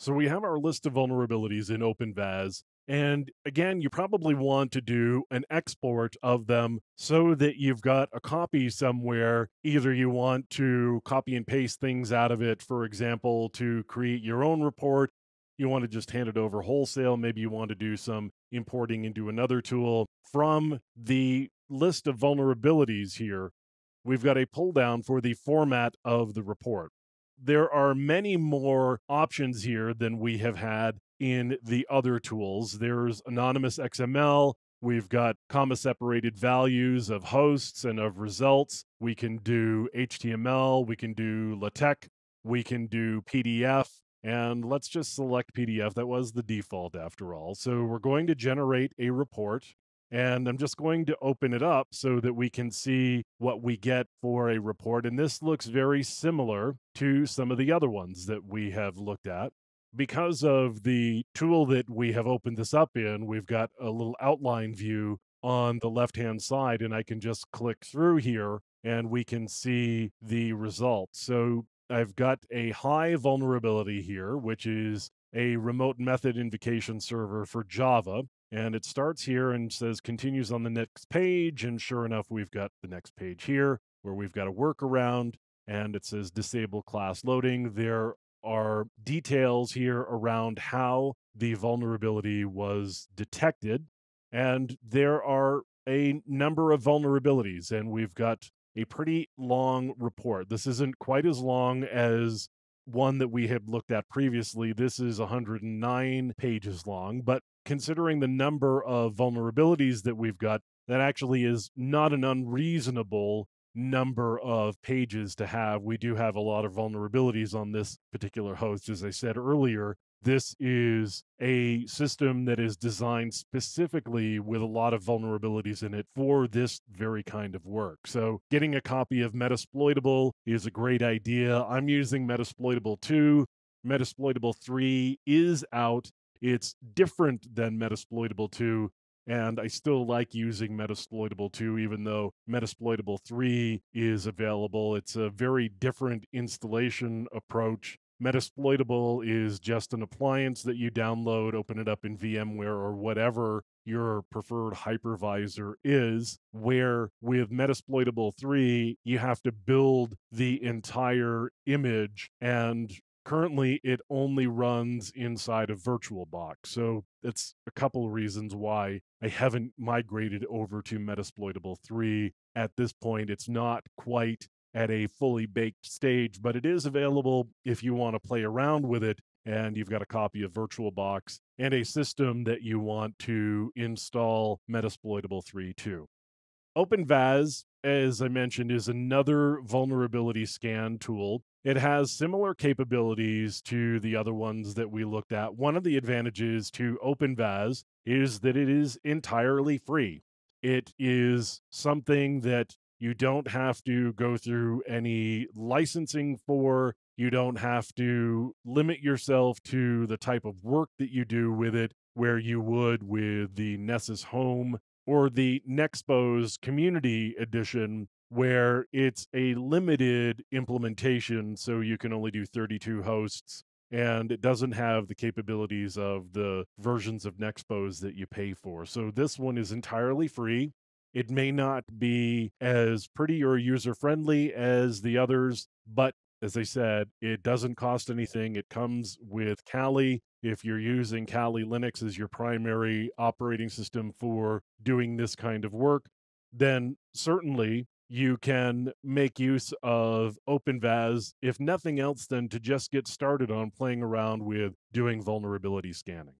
So we have our list of vulnerabilities in OpenVAS. And again, you probably want to do an export of them so that you've got a copy somewhere. Either you want to copy and paste things out of it, for example, to create your own report. You want to just hand it over wholesale. Maybe you want to do some importing into another tool. From the list of vulnerabilities here, we've got a pull down for the format of the report there are many more options here than we have had in the other tools. There's anonymous XML. We've got comma separated values of hosts and of results. We can do HTML. We can do LaTeX. We can do PDF. And let's just select PDF. That was the default after all. So we're going to generate a report. And I'm just going to open it up so that we can see what we get for a report. And this looks very similar to some of the other ones that we have looked at. Because of the tool that we have opened this up in, we've got a little outline view on the left hand side, and I can just click through here and we can see the results. So I've got a high vulnerability here, which is a remote method invocation server for Java. And it starts here and says continues on the next page. And sure enough, we've got the next page here where we've got a workaround and it says disable class loading. There are details here around how the vulnerability was detected. And there are a number of vulnerabilities, and we've got a pretty long report. This isn't quite as long as one that we had looked at previously. This is 109 pages long, but considering the number of vulnerabilities that we've got, that actually is not an unreasonable number of pages to have. We do have a lot of vulnerabilities on this particular host. As I said earlier, this is a system that is designed specifically with a lot of vulnerabilities in it for this very kind of work. So, getting a copy of Metasploitable is a great idea. I'm using Metasploitable 2. Metasploitable 3 is out it's different than Metasploitable 2, and I still like using Metasploitable 2, even though Metasploitable 3 is available. It's a very different installation approach. Metasploitable is just an appliance that you download, open it up in VMware or whatever your preferred hypervisor is, where with Metasploitable 3, you have to build the entire image and currently it only runs inside of VirtualBox. So that's a couple of reasons why I haven't migrated over to Metasploitable 3 at this point. It's not quite at a fully baked stage, but it is available if you want to play around with it and you've got a copy of VirtualBox and a system that you want to install Metasploitable 3 too. OpenVAS, as I mentioned, is another vulnerability scan tool it has similar capabilities to the other ones that we looked at. One of the advantages to OpenVAS is that it is entirely free. It is something that you don't have to go through any licensing for. You don't have to limit yourself to the type of work that you do with it, where you would with the Nessus Home or the Nexpose Community Edition, where it's a limited implementation, so you can only do 32 hosts, and it doesn't have the capabilities of the versions of Nexpose that you pay for. So this one is entirely free. It may not be as pretty or user friendly as the others, but as I said, it doesn't cost anything. It comes with Kali. If you're using Kali Linux as your primary operating system for doing this kind of work, then certainly you can make use of OpenVAS, if nothing else, than to just get started on playing around with doing vulnerability scanning.